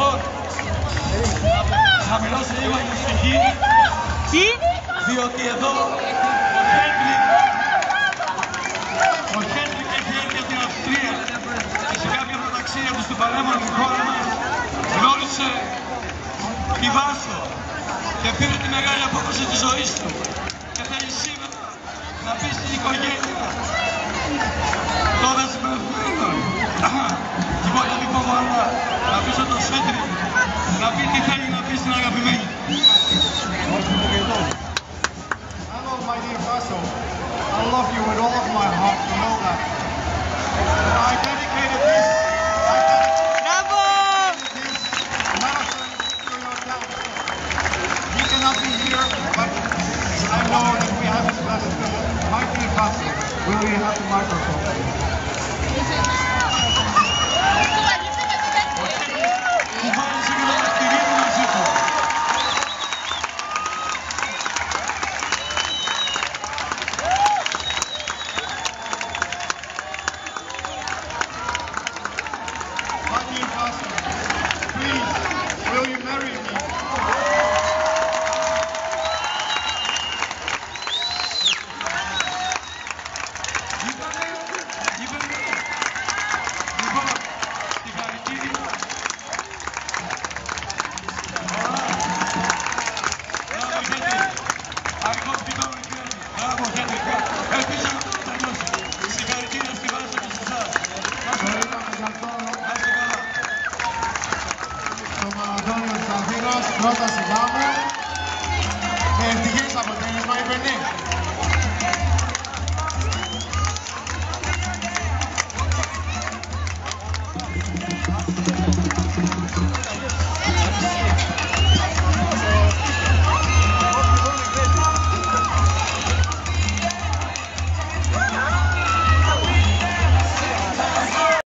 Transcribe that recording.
Λοιπόν, χαμηλώστε λίγο την ψυχή. Τι; Διότι εδώ ο Χέντρικ, ο Χέντρικ έχει έρθει από την Αυστρία και σε κάποια προταξία του στην παλέμονη χώρα μας γνώρισε τη Βάσο και πήρε τη μεγάλη απόφαση της ζωής του. with all of my heart to know that. I dedicated this. Bravo! He cannot be here, but I know that we have his blessing. Michael Fassi will we have the microphone. My μαραθώνιο της Αθήνας. Πρώτα σιγά μου. Με ευτυχές αποτέλεσμα είπε ναι.